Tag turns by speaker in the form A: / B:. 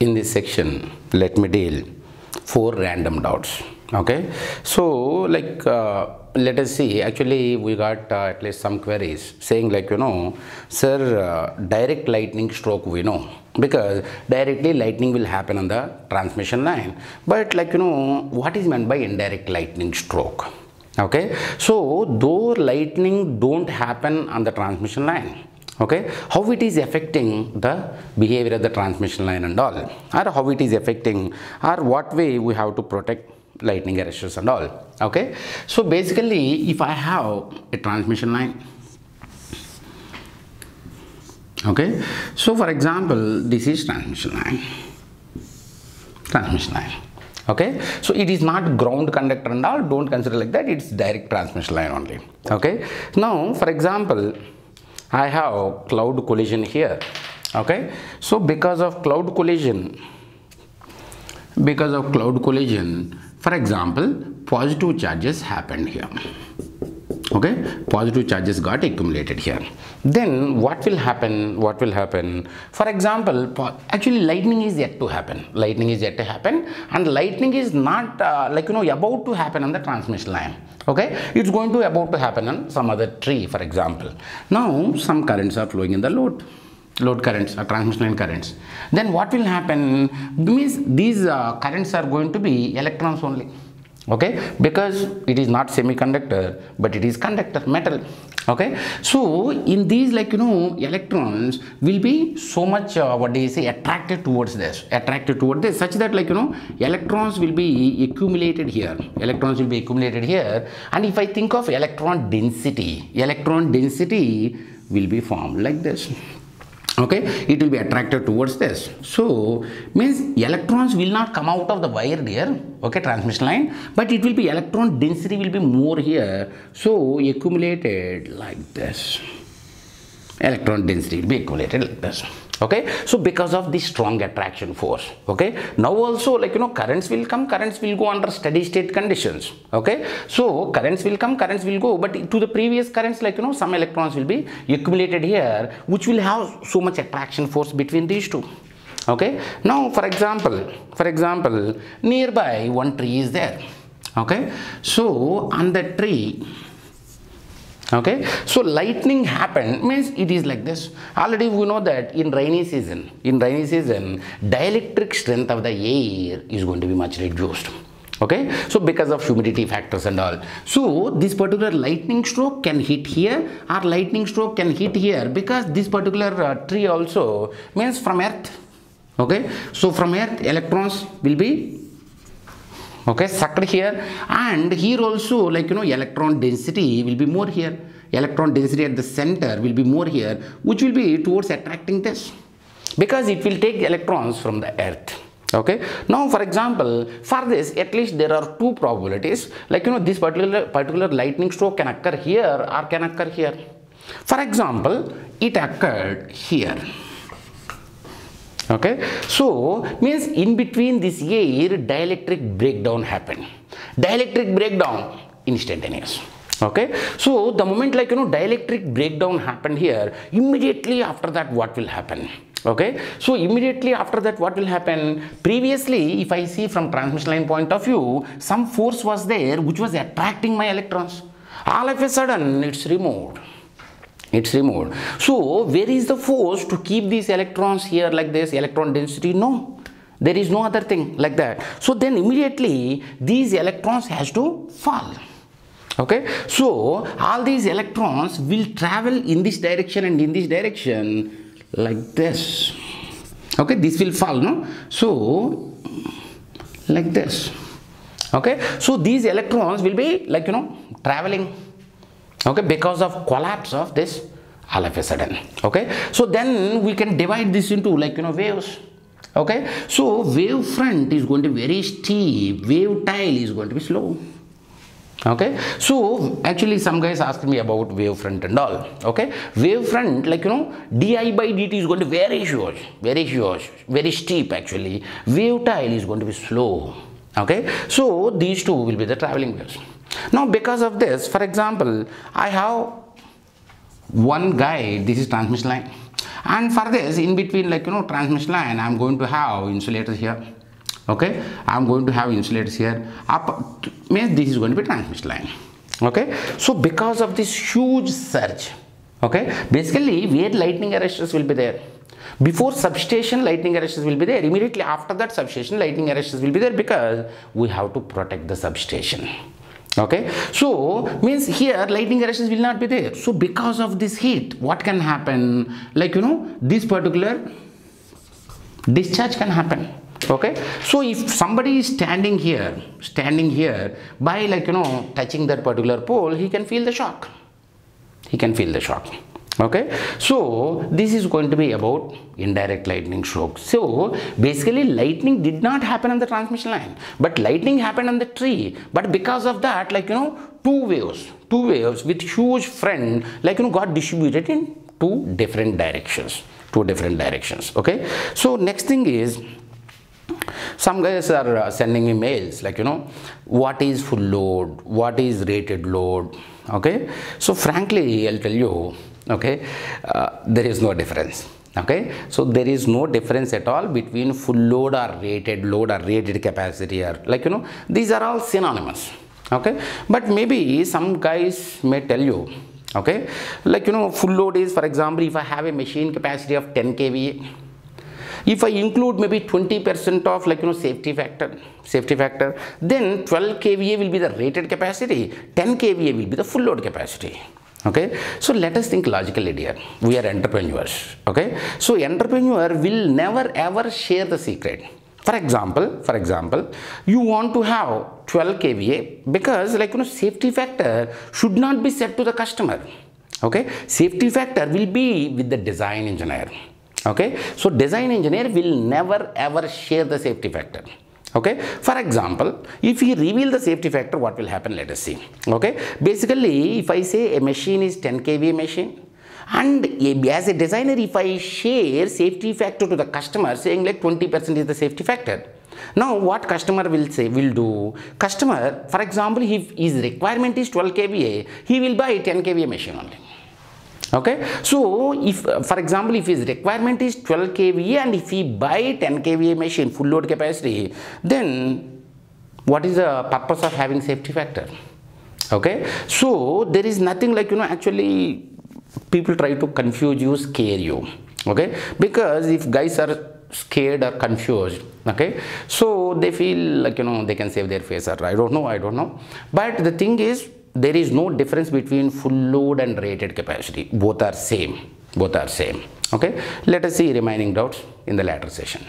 A: in this section let me deal four random dots okay? So like uh, let us see. Actually we got uh, at least some queries saying like you know sir uh, direct lightning stroke we know because directly lightning will happen on the transmission line. But like you know what is meant by indirect lightning stroke? Okay? So though lightning don't happen on the transmission line okay? How it is affecting the behavior of the transmission line and all? Or how it is affecting or what way we have to protect lightning arresters and all? Okay? So basically if i have a transmission line okay? So for example this is transmission line. Transmission line. Okay? So it is not ground conductor and all. Don't consider like that. It's direct transmission line only. Okay? Now for example i have cloud collision here. Okay? So because of cloud collision because of cloud collision for example positive charges happened here okay? Positive charges got accumulated here. Then what will happen what will happen? For example actually lightning is yet to happen. Lightning is yet to happen and lightning is not uh, like you know about to happen on the transmission line. Okay? It's going to about to happen on some other tree for example. Now some currents are flowing in the load load currents or transmission line currents. Then what will happen? Means these uh, currents are going to be electrons only okay? Because it is not semiconductor but it is conductor metal. Okay? So in these like you know electrons will be so much uh, what do you say attracted towards this attracted towards this such that like you know electrons will be accumulated here. Electrons will be accumulated here. And if i think of electron density electron density will be formed like this okay? It will be attracted towards this. So means electrons will not come out of the wire here okay transmission line but it will be electron density will be more here. So accumulated like this. Electron density will be accumulated like this okay? So because of the strong attraction force. Okay? Now also like you know currents will come currents will go under steady state conditions. Okay? So currents will come currents will go. But to the previous currents like you know some electrons will be accumulated here which will have so much attraction force between these two. Okay? Now for example for example nearby one tree is there. Okay? So on the tree okay? So lightning happened means it is like this. Already we know that in rainy season in rainy season dielectric strength of the air is going to be much reduced. Okay? So because of humidity factors and all. So this particular lightning stroke can hit here or lightning stroke can hit here because this particular uh, tree also means from earth. Okay? So from earth electrons will be okay sucked here. And here also like you know electron density will be more here. Electron density at the center will be more here which will be towards attracting this. Because it will take electrons from the earth. Okay? Now for example for this at least there are two probabilities. Like you know this particular particular lightning stroke can occur here or can occur here. For example it occurred here okay? So means in between this air dielectric breakdown happened dielectric breakdown instantaneous. Okay? So the moment like you know dielectric breakdown happened here immediately after that what will happen? Okay? So immediately after that what will happen? Previously if i see from transmission line point of view some force was there which was attracting my electrons. All of a sudden it's removed it's removed. So where is the force to keep these electrons here like this electron density? No. There is no other thing like that. So then immediately these electrons has to fall. Okay? So all these electrons will travel in this direction and in this direction like this. Okay? This will fall no? So like this. Okay? So these electrons will be like you know traveling okay because of collapse of this all of a sudden okay? So then we can divide this into like you know waves okay? So wave front is going to be very steep wave tail is going to be slow okay? So actually some guys asked me about wave front and all okay? Wave front like you know di by dt is going to be very huge very huge very steep actually. Wave tail is going to be slow okay? So these two will be the traveling waves now because of this for example i have one guide this is transmission line. And for this in between like you know transmission line i'm going to have insulators here. Okay? I'm going to have insulators here. Up means this is going to be transmission line. Okay? So because of this huge surge okay? Basically where lightning arresters will be there. Before substation lightning arresters will be there. Immediately after that substation lightning arresters will be there because we have to protect the substation okay? So means here lightning arresters will not be there. So because of this heat what can happen? Like you know this particular discharge can happen. Okay? So if somebody is standing here standing here by like you know touching that particular pole he can feel the shock. He can feel the shock okay? So this is going to be about indirect lightning shock so basically lightning did not happen on the transmission line but lightning happened on the tree. But because of that like you know two waves two waves with huge friend like you know got distributed in two different directions two different directions. Okay? So next thing is some guys are uh, sending me mails like you know what is full load? What is rated load? Okay? So frankly i'll tell you okay? Uh, there is no difference. Okay? So there is no difference at all between full load or rated load or rated capacity or like you know these are all synonymous. Okay? But maybe some guys may tell you okay like you know full load is for example if i have a machine capacity of 10 kva if i include maybe 20 percent of like you know safety factor safety factor then 12 kva will be the rated capacity 10 kva will be the full load capacity okay? So let us think logically dear we are entrepreneurs. Okay? So entrepreneur will never ever share the secret. For example for example you want to have 12 kva because like you know safety factor should not be set to the customer. Okay? Safety factor will be with the design engineer. Okay? So design engineer will never ever share the safety factor okay? For example if we reveal the safety factor what will happen? Let us see. Okay? Basically if i say a machine is 10 kva machine and as a designer if i share safety factor to the customer saying like 20% is the safety factor. Now what customer will say will do? Customer for example if his requirement is 12 kva he will buy 10 kva machine only okay? So if uh, for example if his requirement is 12 kva and if he buy 10 kva machine full load capacity then what is the purpose of having safety factor? Okay? So there is nothing like you know actually people try to confuse you scare you. Okay? Because if guys are scared or confused okay? So they feel like you know they can save their face or i don't know i don't know. But the thing is there is no difference between full load and rated capacity. Both are same. Both are same. Okay? Let us see remaining doubts in the later session